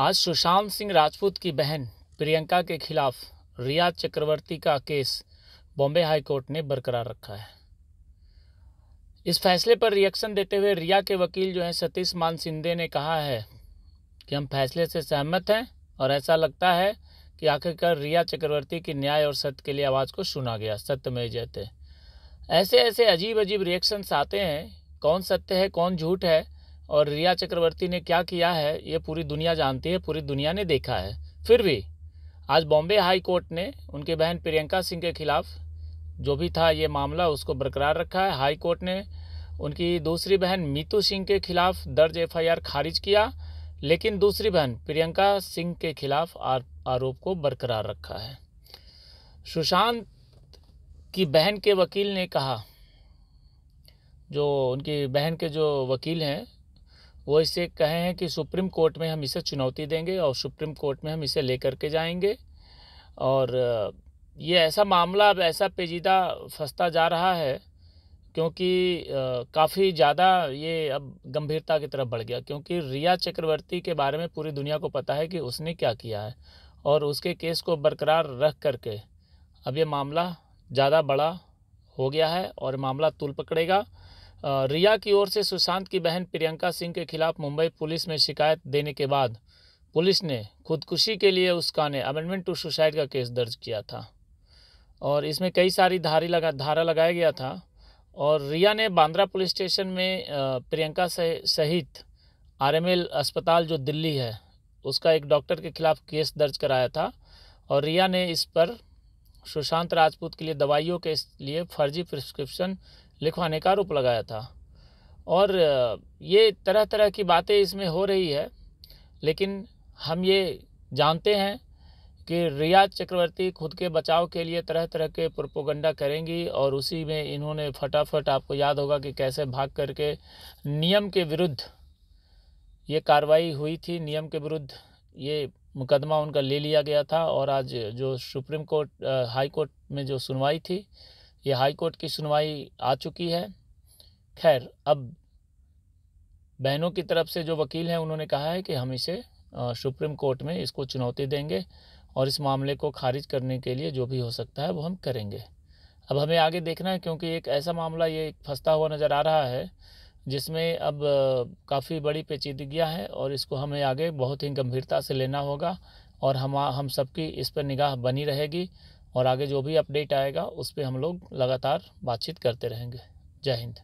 आज सुशांत सिंह राजपूत की बहन प्रियंका के खिलाफ रिया चक्रवर्ती का केस बॉम्बे हाई कोर्ट ने बरकरार रखा है। इस फैसले पर रिएक्शन देते हुए रिया के वकील जो हैं सतीश मान सिंधे ने कहा है कि हम फैसले से सहमत हैं और ऐसा लगता है कि आखिरकार रिया चक्रवर्ती की न्याय और सत्य के लिए आवाज़ को सुना गया सत्य में जयते। ऐसे ऐसे अजीब अजीब रिएक्शंस आते हैं, कौन सत्य है, कौन झूठ है और रिया चक्रवर्ती ने क्या किया है? ये पूरी दुनिया जानती है, पूरी दुनिया ने देखा है। फिर भी, आज बॉम्बे हाई कोर्ट ने उनकी बहन प्रियंका सिंह के खिलाफ जो भी था ये मामला, उसको बरकरार रखा है। हाई कोर्ट ने उनकी दूसरी बहन मीतू सिंह के खिलाफ दर्ज एफआईआर खारिज किया, लेकिन दूसरी बहन प्रियंका सिंह के खिलाफ आरोप को बरकरार रखा है। सुशांत की बहन के वकील ने कहा, जो उनकी बहन के जो वकील हैं वो इसे कहे हैं कि सुप्रीम कोर्ट में हम इसे चुनौती देंगे और सुप्रीम कोर्ट में हम इसे लेकर के जाएँगे। और ये ऐसा मामला अब ऐसा पेचीदा फंसता जा रहा है क्योंकि काफ़ी ज़्यादा ये अब गंभीरता की तरफ़ बढ़ गया क्योंकि रिया चक्रवर्ती के बारे में पूरी दुनिया को पता है कि उसने क्या किया है और उसके केस को बरकरार रख करके अब ये मामला ज़्यादा बड़ा हो गया है और मामला तुल पकड़ेगा। रिया की ओर से सुशांत की बहन प्रियंका सिंह के खिलाफ मुंबई पुलिस में शिकायत देने के बाद पुलिस ने खुदकुशी के लिए उसका ने अमेंडमेंट टू सुसाइड का केस दर्ज किया था। और इसमें कई सारी धारी लगा, धारा लगाया गया था। और रिया ने बांद्रा पुलिस स्टेशन में प्रियंका सहित आरएमएल अस्पताल जो दिल्ली है, उसका एक डॉक्टर के खिलाफ केस दर्ज कराया था। और रिया ने इस पर सुशांत राजपूत के लिए दवाइयों के लिए फर्जी प्रिस्क्रिप्शन लिखवाने का आरोप लगाया था। और ये तरह तरह की बातें इसमें हो रही है, लेकिन हम ये जानते हैं कि रिया चक्रवर्ती खुद के बचाव के लिए तरह तरह के प्रोपोगंडा करेंगी और उसी में इन्होंने फटाफट आपको याद होगा कि कैसे भाग करके नियम के विरुद्ध ये कार्रवाई हुई थी। नियम के विरुद्ध ये मुकदमा उनका ले लिया गया था और आज जो सुप्रीम कोर्ट हाई कोर्ट में जो सुनवाई थी ये हाई कोर्ट की सुनवाई आ चुकी है। खैर, अब बहनों की तरफ़ से जो वकील हैं, उन्होंने कहा है कि हम इसे सुप्रीम कोर्ट में इसको चुनौती देंगे और इस मामले को खारिज करने के लिए जो भी हो सकता है वो हम करेंगे। अब हमें आगे देखना है, क्योंकि एक ऐसा मामला ये फंसता हुआ नज़र आ रहा है, जिसमें अब काफ़ी बड़ी पेचीदगियाँ हैं और इसको हमें आगे बहुत ही गंभीरता से लेना होगा और हम हम सबकी इस पर निगाह बनी रहेगी। और आगे जो भी अपडेट आएगा, उस पर हम लोग लगातार बातचीत करते रहेंगे। जय हिंद।